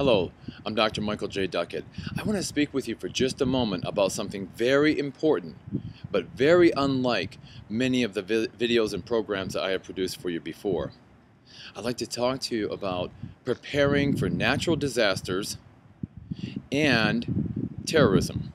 Hello, I'm Dr. Michael J. Duckett. I want to speak with you for just a moment about something very important, but very unlike many of the vi videos and programs that I have produced for you before. I'd like to talk to you about preparing for natural disasters and terrorism.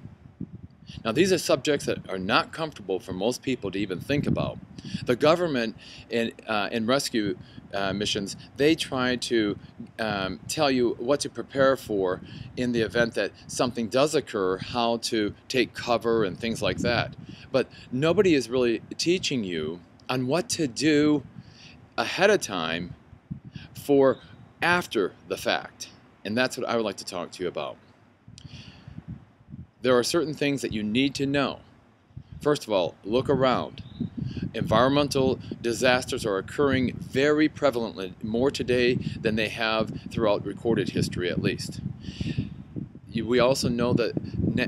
Now, these are subjects that are not comfortable for most people to even think about. The government in, uh, in rescue uh, missions, they try to um, tell you what to prepare for in the event that something does occur, how to take cover and things like that. But nobody is really teaching you on what to do ahead of time for after the fact. And that's what I would like to talk to you about there are certain things that you need to know. First of all, look around. Environmental disasters are occurring very prevalently, more today than they have throughout recorded history at least. We also know that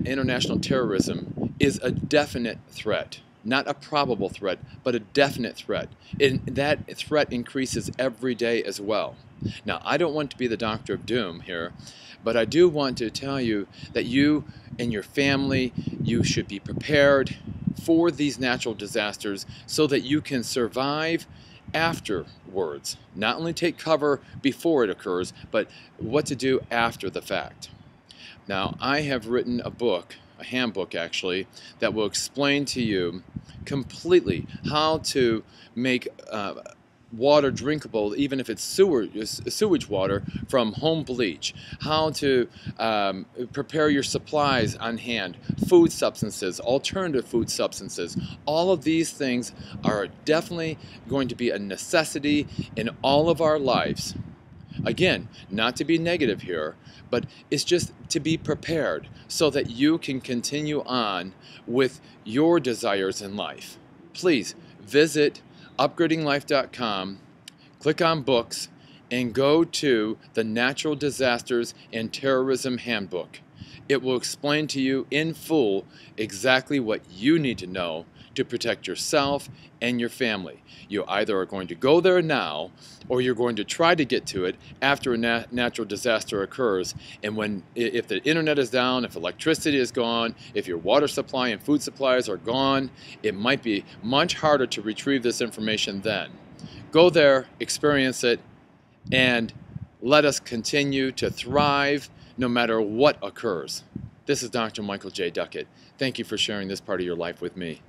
international terrorism is a definite threat, not a probable threat, but a definite threat. And that threat increases every day as well. Now, I don't want to be the doctor of doom here, but I do want to tell you that you and your family, you should be prepared for these natural disasters so that you can survive afterwards. Not only take cover before it occurs, but what to do after the fact. Now, I have written a book, a handbook actually, that will explain to you completely how to make uh, water drinkable, even if it's sewer, sewage water, from home bleach, how to um, prepare your supplies on hand, food substances, alternative food substances. All of these things are definitely going to be a necessity in all of our lives. Again, not to be negative here, but it's just to be prepared so that you can continue on with your desires in life. Please visit upgradinglife.com, click on books, and go to the Natural Disasters and Terrorism Handbook. It will explain to you in full exactly what you need to know to protect yourself and your family. You either are going to go there now or you're going to try to get to it after a nat natural disaster occurs. And when if the internet is down, if electricity is gone, if your water supply and food supplies are gone, it might be much harder to retrieve this information then. Go there, experience it, and let us continue to thrive no matter what occurs. This is Dr. Michael J. Duckett. Thank you for sharing this part of your life with me.